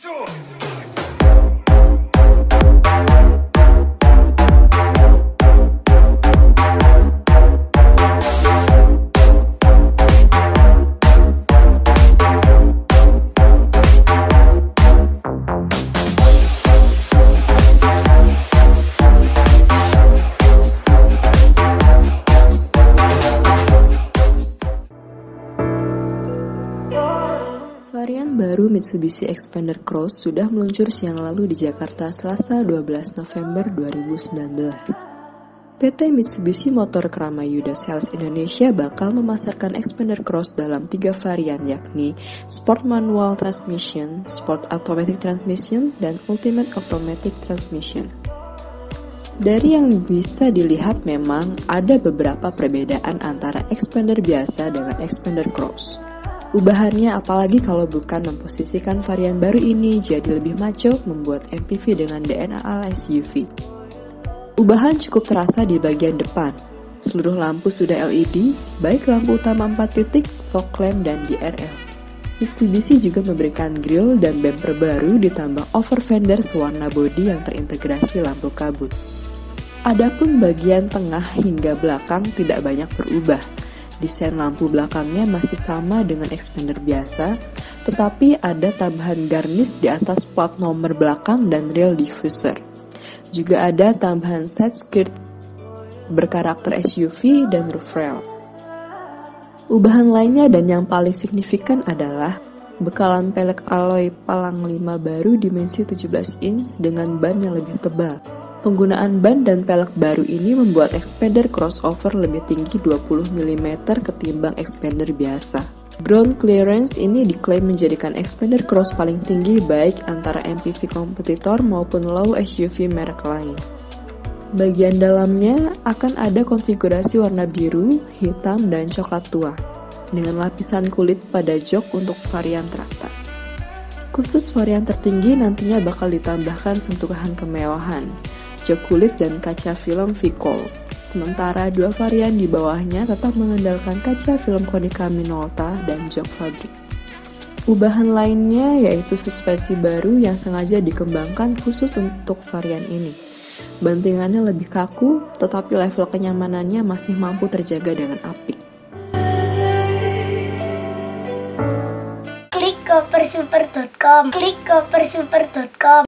do it. Do it. Varian baru Mitsubishi Xpander Cross sudah meluncur siang lalu di Jakarta Selasa 12 November 2019. PT Mitsubishi Motor Kerama Yuda Sales Indonesia bakal memasarkan Xpander Cross dalam tiga varian yakni Sport Manual Transmission, Sport Automatic Transmission, dan Ultimate Automatic Transmission. Dari yang bisa dilihat memang ada beberapa perbedaan antara Xpander biasa dengan Xpander Cross. Ubahannya apalagi kalau bukan memposisikan varian baru ini jadi lebih maco membuat MPV dengan DNA ala SUV. Ubahan cukup terasa di bagian depan. Seluruh lampu sudah LED, baik lampu utama 4 titik, fog lamp, dan DRL. Mitsubishi juga memberikan grill dan bumper baru ditambah over fender warna bodi yang terintegrasi lampu kabut. Adapun bagian tengah hingga belakang tidak banyak berubah, Desain lampu belakangnya masih sama dengan expander biasa, tetapi ada tambahan garnish di atas plat nomor belakang dan rear diffuser. Juga ada tambahan side skirt berkarakter SUV dan roof rail. Ubahan lainnya dan yang paling signifikan adalah bekalan pelek alloy palang 5 baru dimensi 17 inch dengan ban yang lebih tebal Penggunaan ban dan pelek baru ini membuat Expander crossover lebih tinggi 20 mm ketimbang Expander biasa. Ground clearance ini diklaim menjadikan Expander Cross paling tinggi baik antara MPV kompetitor maupun low SUV merek lain. Bagian dalamnya akan ada konfigurasi warna biru, hitam, dan coklat tua, dengan lapisan kulit pada jok untuk varian teratas. Khusus varian tertinggi nantinya bakal ditambahkan sentuhan kemewahan, jok kulit dan kaca film Vicol. Sementara dua varian di bawahnya tetap mengandalkan kaca film Konica Minolta dan jok fabrik. Ubahan lainnya yaitu suspensi baru yang sengaja dikembangkan khusus untuk varian ini. Bantingannya lebih kaku, tetapi level kenyamanannya masih mampu terjaga dengan apik. Klik kopersuper.com Klik kopersuper.com